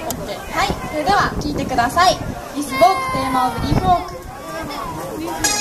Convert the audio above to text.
はいそれでは聴いてください。This クテーマをブリーフォーク